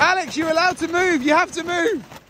Alex, you're allowed to move. You have to move.